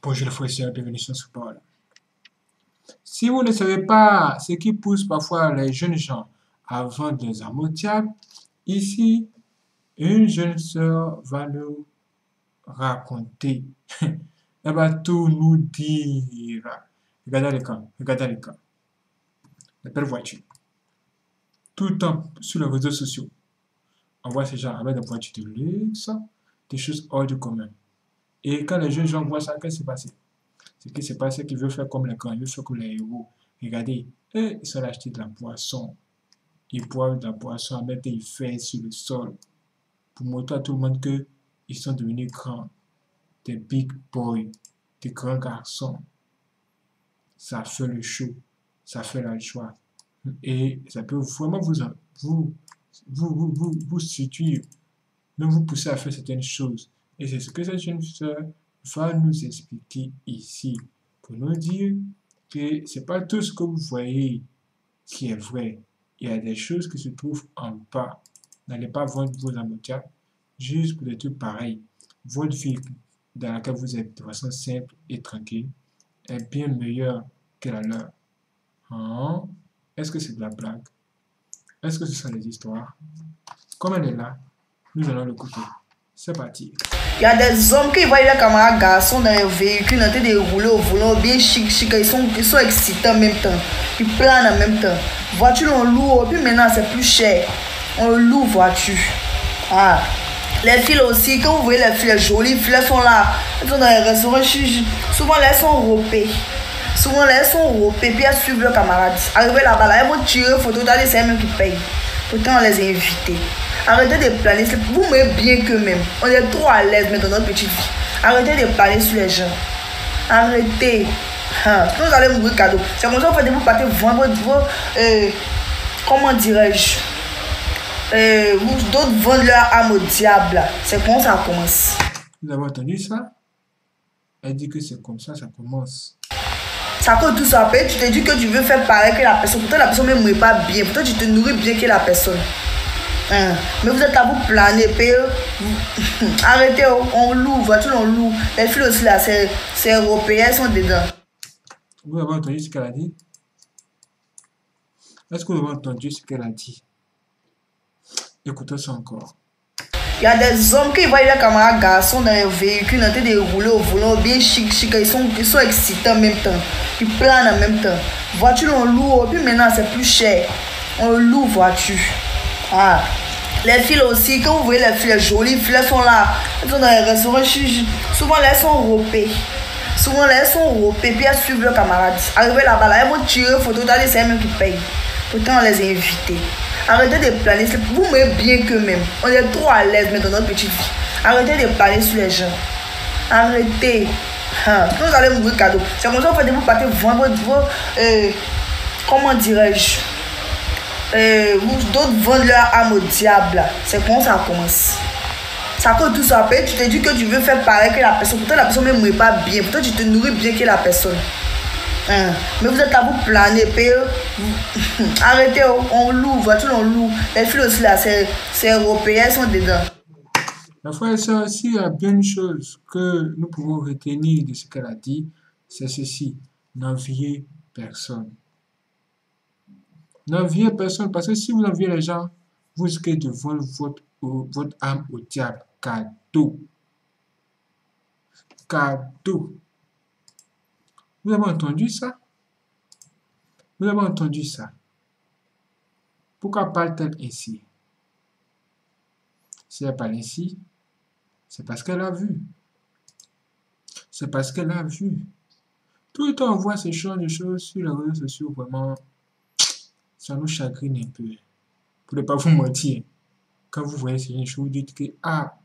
Bonjour les frères bienvenue sur ce parole. Si vous ne savez pas ce qui pousse parfois les jeunes gens à vendre des armes diable, ici, une jeune sœur va nous raconter. Elle va tout nous dire. Regardez les cas, regardez les cas. Les belles voitures. Tout le temps sur les réseaux sociaux. On voit ces gens avec des voitures de luxe, des choses hors du commun. Et quand les jeunes gens voient ça, qu'est-ce qui s'est passé? Ce qui s'est passé, qu'ils veulent faire comme les grands, ils veulent faire comme les héros. Regardez, ils sont acheter de la poisson. Ils boivent de la poisson, mettre des fers sur le sol pour montrer à tout le monde qu'ils sont devenus grands, des big boys, des grands garçons. Ça fait le show, ça fait la joie. Et ça peut vraiment vous, vous, vous, vous, vous, vous situer, même vous pousser à faire certaines choses. Et c'est ce que cette jeune sœur va nous expliquer ici pour nous dire que c'est pas tout ce que vous voyez qui est vrai. Il y a des choses qui se trouvent en bas. N'allez pas vendre vos amours juste pour des trucs pareils. Votre vie dans laquelle vous êtes de façon simple et tranquille est bien meilleure que la leur. Hein? Est-ce que c'est de la blague? Est-ce que ce sont des histoires? Comme elle est là, nous allons l'écouter. C'est parti. Il y a des hommes qui voient leurs camarades garçons dans les véhicules en train de rouler au volant bien chic, chic. Ils sont, sont excités en même temps. Ils planent en même temps. Voiture, on loue. Et puis maintenant, c'est plus cher. On loue voiture. Ah. Les filles aussi, quand vous voyez les filles, les jolies filles, sont là. Elles sont dans les restaurants. Souvent, elles sont ropées. Souvent, elles sont ropées. Puis elles suivent leurs camarades. Arrivées là-bas, là, elles vont tirer photo. C'est elles-mêmes qui payent. Pourtant, on les a. Arrêtez de planer. Vous m'aimez bien que même. On est trop à l'aise dans notre petite vie. Arrêtez de planer sur les gens. Arrêtez. Hein. Vous allez mourir cadeau. C'est comme ça que vous partez vendre vos. Euh, comment dirais-je euh, D'autres vendent leur âme au diable. C'est comme ça commence. Vous avez entendu ça? Elle dit que c'est comme ça ça commence. Ça cause tout ça. Après, tu te dis que tu veux faire pareil que la personne. Pourtant, la personne ne m'aime pas bien. Pourtant, tu te nourris bien que la personne. Hein. Mais vous êtes là, vous planez, arrêtez, on loue, voiture, on loue. Les filles aussi là, c'est européen, elles sont dedans. Vous avez entendu ce qu'elle a dit? Est-ce que vous avez entendu ce qu'elle a dit? Écoutez ça encore. Il y a des hommes qui voient leurs camarades garçons dans les véhicules en train de rouler au volant bien chic, chic. Ils sont, ils sont excités en même temps. Ils planent en même temps. Voiture, on loue. Et puis maintenant, c'est plus cher. On loue voiture. Ah. Les filles aussi, quand vous voyez les filles, les jolies filles, sont là. Elles sont dans les restaurants. Souvent, elles sont ropées. Souvent, elles sont ropées. Puis elles suivent leurs camarades. Arrivées là-bas, là, elles vont tirer photo. C'est elles-mêmes qui payent. Pourtant, on les a invités. Arrêtez de planer. Vous m'aimez bien que même. On est trop à l'aise dans notre petite vie. Arrêtez de planer sur les gens. Arrêtez. Vous allez mourir cadeau. C'est comme ça que vous partez vendre vos. Euh, comment dirais-je? Euh, D'autres vendent leur âme au diable. C'est comme ça commence. Ça cause tout ça. Après, tu te dis que tu veux faire pareil que la personne. Pourtant, la personne ne m'aime pas bien. Pourtant, tu te nourris bien que la personne. Hein. Mais vous êtes là, vous planez, arrêtez, on loue, voiture, on loue. Les filles aussi là, c'est européen, elles sont dedans. La frère et sœur, s'il y a bien une chose que nous pouvons retenir de ce qu'elle a dit, c'est ceci. N'enviez personne. N'enviez personne parce que si vous enviez les gens, vous risquez de vendre votre, votre âme au diable. Cadeau. Cadeau. Vous avez entendu ça? Vous avez entendu ça Pourquoi parle-t-elle ainsi? Si elle parle ainsi, c'est parce qu'elle a vu. C'est parce qu'elle a vu. Tout le temps, on voit ces choses, des choses sur les réseaux sociaux, vraiment, ça nous chagrine un peu. Pour ne pas vous mentir, quand vous voyez ces choses, vous dites que, ah,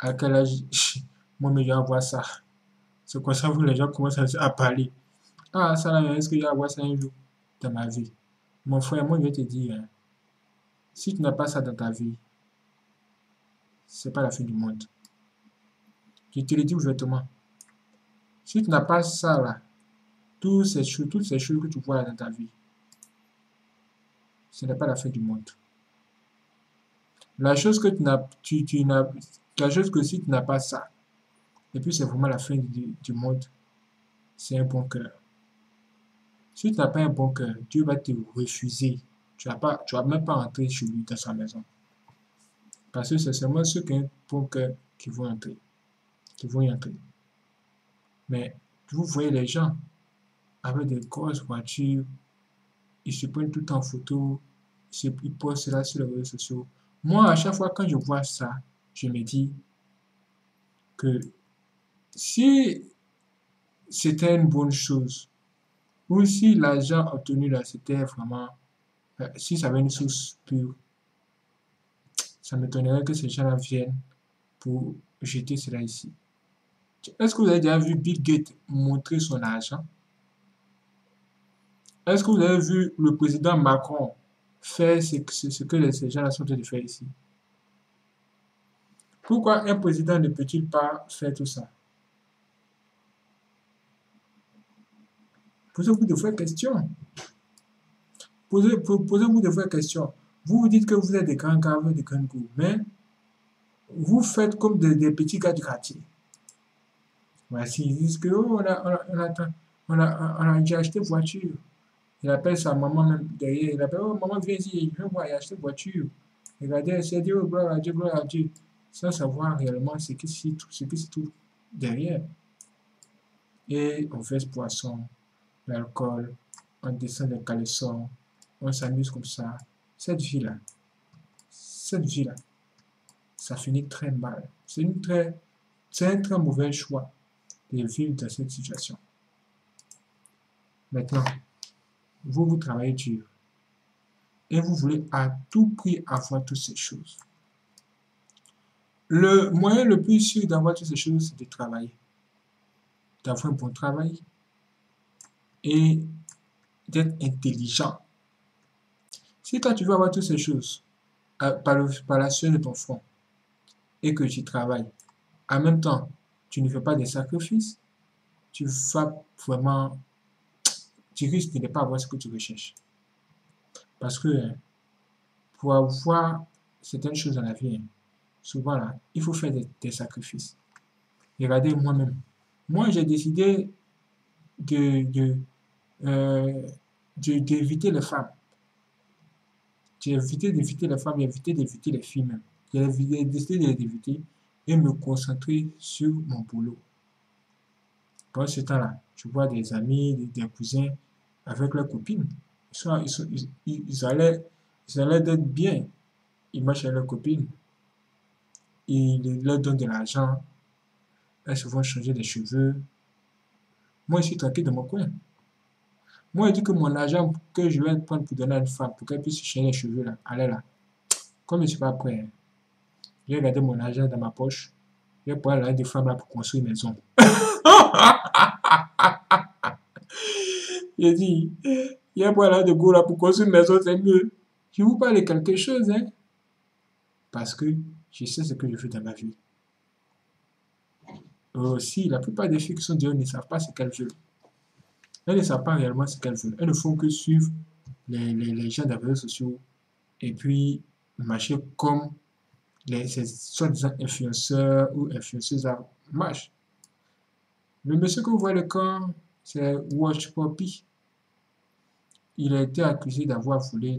à quel âge, moi, mais je vais voir ça. C'est comme ça que les gens commencent à parler. Ah, ça là, est-ce que je vais avoir ça un jour dans ma vie? Mon frère, moi, je vais te dire, hein, si tu n'as pas ça dans ta vie, c'est pas la fin du monde. Je te le dis ouvertement. Si tu n'as pas ça là, toutes ces choses, toutes ces choses que tu vois dans ta vie, ce n'est pas la fin du monde. La chose que tu n'as, tu, tu n'as, la chose que si tu n'as pas ça, et puis c'est vraiment la fin du, monde, c'est un bon cœur. Si tu n'as pas un bon cœur, Dieu va te refuser. Tu ne vas, vas même pas entrer chez lui dans sa maison. Parce que c'est seulement ceux qui ont un bon cœur qui vont entrer. Qui vont y entrer. Mais vous voyez les gens avec des grosses voitures, ils se prennent tout en photo, ils postent cela sur les réseaux sociaux. Moi, à chaque fois quand je vois ça, je me dis que si c'était une bonne chose, ou si l'argent obtenu là, c'était vraiment, euh, si ça avait une source pure, ça m'étonnerait que ces gens-là viennent pour jeter cela ici. Est-ce que vous avez déjà vu Bill Gates montrer son argent? Est-ce que vous avez vu le président Macron faire ce, que ces gens-là sont en train de faire ici? Pourquoi un président ne peut-il pas faire tout ça? Posez-vous de vraies questions. Posez-vous de vraies questions. Vous vous dites que vous êtes des grands gars, des grands goûts, mais vous faites comme des, petits gars du quartier. Voici, ils disent que, oh, on a, on acheté voiture. Il appelle sa maman même derrière. Il appelle, oh maman, viens voir, il a une voiture. Regardez, elle s'est dit, oh gloire à Dieu, gloire à Dieu. Sans savoir réellement ce qui se trouve derrière. Et on fait ce poisson, l'alcool, on descend des caleçons, on s'amuse comme ça. Cette vie-là, cette vie-là, ça finit très mal. C'est un très mauvais choix de vivre dans cette situation. Maintenant, vous, vous travaillez dur. Et vous voulez à tout prix avoir toutes ces choses. Le moyen le plus sûr d'avoir toutes ces choses, c'est de travailler. D'avoir un bon travail et d'être intelligent. Si toi tu veux avoir toutes ces choses euh, par, par la suite de ton front et que tu travailles, en même temps, tu ne fais pas des sacrifices, tu vas vraiment tu risques de ne pas avoir ce que tu recherches. Parce que hein, pour avoir certaines choses dans la vie, hein, souvent là, il faut faire des, sacrifices. Regardez moi-même. Moi, j'ai décidé de, de, euh, d'éviter les femmes. J'ai évité d'éviter les femmes, j'ai évité d'éviter les filles même. J'ai décidé d'éviter et me concentrer sur mon boulot. Pendant ce temps-là, je vois des amis, des cousins avec leurs copines. Ils, sont, ils, ils, allaient, ils allaient bien. Ils marchent avec leurs copines. Ils leur donnent de l'argent. Elles se vont changer des cheveux. Moi, je suis tranquille dans mon coin. Moi, je dis que mon argent que je vais prendre pour donner à une femme, pour qu'elle puisse changer les cheveux, là, allez là. Comme je ne suis pas prêt, hein. j'ai gardé mon argent dans ma poche. Je vais prendre l'argent des femmes là pour construire une maison. J'ai dit, il y a pas là de go là pour construire une maison, c'est mieux. Je vous parle de quelque chose, hein. Parce que je sais ce que je fais dans ma vie. Aussi, la plupart des filles qui sont dehors ne savent pas ce qu'elles veulent. Elles ne savent pas réellement ce qu'elles veulent. Elles ne font que suivre les, les, les gens des réseaux sociaux et puis marcher comme les soi-disant influenceurs ou influenceuses marchent. Le monsieur que vous voyez le camp, c'est Watch Poppy il a été accusé d'avoir volé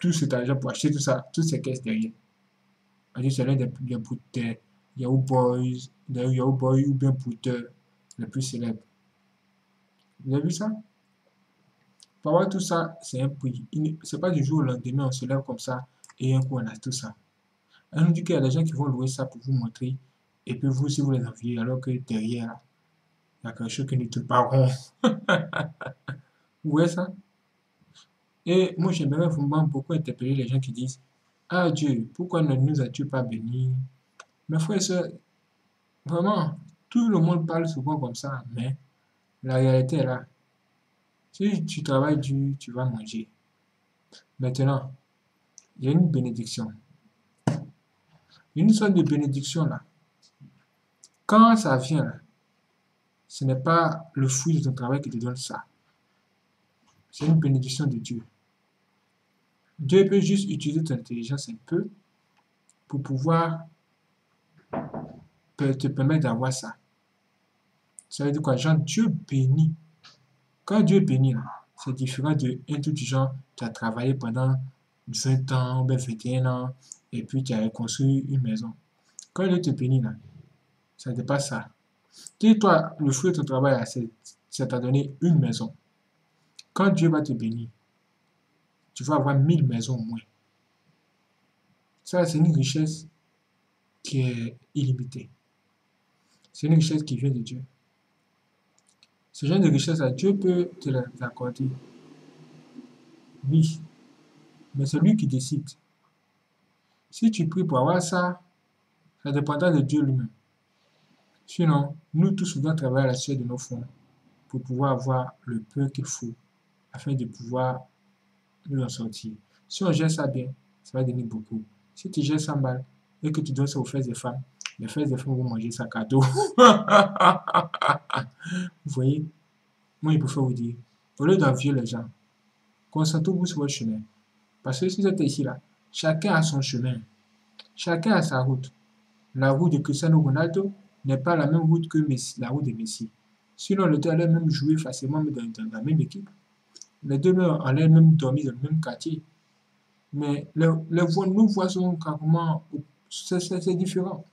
tout cet argent pour acheter tout ça, toutes ces caisses derrière. C'est l'un des, des bouteurs, Yahoo Boys, des Yahoo Boys ou bien bouteurs les plus célèbres. Vous avez vu ça? Pour avoir tout ça, c'est un prix. C'est pas du jour au lendemain, on se lève comme ça et un coup on a tout ça. Elle nous dit qu'il y a des gens qui vont louer ça pour vous montrer et puis vous aussi vous les enviez alors que derrière, il y a quelque chose qui ne tourne pas rond. vous voyez ça? Et moi, j'aimerais vraiment beaucoup interpeller les gens qui disent Ah Dieu, pourquoi ne nous as-tu pas bénis Mes frères et sœurs, vraiment, tout le monde parle souvent comme ça, mais la réalité est là. Si tu travailles dur, tu vas manger. Maintenant, il y a une bénédiction. Une sorte de bénédiction là. Quand ça vient là, ce n'est pas le fruit de ton travail qui te donne ça. C'est une bénédiction de Dieu. Dieu peut juste utiliser ton intelligence un peu pour pouvoir te permettre d'avoir ça. Ça veut dire quoi? Genre, Dieu bénit. Quand Dieu bénit, c'est différent de un truc du genre, tu as travaillé pendant 20 ans, ou 21 ans, et puis tu as construit une maison. Quand Dieu te bénit, là, ça n'est pas ça. Dis-toi, le fruit de ton travail, ça t'a donné une maison. Quand Dieu va te bénir, tu vas avoir mille maisons au moins. Ça, c'est une richesse qui est illimitée. C'est une richesse qui vient de Dieu. Ce genre de richesse-là, Dieu peut te l'accorder. Oui. Mais c'est lui qui décide. Si tu pries pour avoir ça, ça dépendra de Dieu lui-même. Sinon, nous tous, devons travailler à la suite de nos fonds pour pouvoir avoir le peu qu'il faut afin de pouvoir nous en sortir. Si on gère ça bien, ça va donner beaucoup. Si tu gères ça mal et que tu donnes ça aux fesses des femmes, les fesses des femmes vont manger ça cadeau. vous voyez? Moi, je préfère vous dire, au lieu d'envier les gens, concentrez-vous sur votre chemin. Parce que si vous êtes ici, là, chacun a son chemin. Chacun a sa route. La route de Cristiano Ronaldo n'est pas la même route que la route de Messi. Sinon, les deux même jouer facilement dans, la même équipe. Les deux allaient même dormir dans le même quartier. Mais les, voix sont carrément. C'est différent.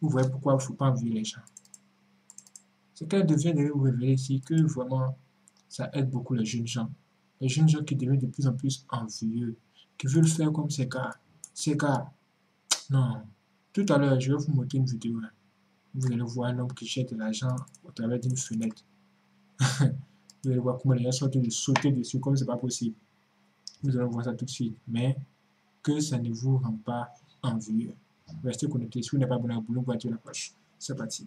Vous voyez pourquoi il ne faut pas envier les gens. C'est qu'elle devient de vous révéler ici que vraiment ça aide beaucoup les jeunes gens. Les jeunes gens qui deviennent de plus en plus envieux, qui veulent faire comme ces gars. Ces gars, non, tout à l'heure, je vais vous montrer une vidéo. Hein. Vous allez voir un homme qui jette de l'argent au travers d'une fenêtre. vous allez voir comment les gens sont de sauter dessus comme c'est pas possible. Vous allez voir ça tout de suite. Mais que ça ne vous rend pas envieux. Restez connectés. Si vous n'êtes pas abonné à Boulot, la poche. C'est parti.